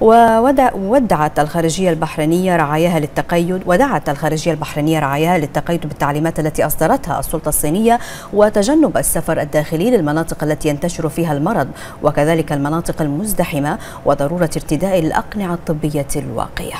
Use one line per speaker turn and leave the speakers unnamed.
وودعت الخارجية البحرينية رعاياها للتقيد ودعت الخارجية البحرينية رعاياها للتقيد بالتعليمات التي أصدرتها السلطة الصينية وتجنب السفر الداخلي للمناطق التي ينتشر فيها المرض وكذلك المناطق المزدحمة وضرورة ارتداء الأقنعة الطبية الواقية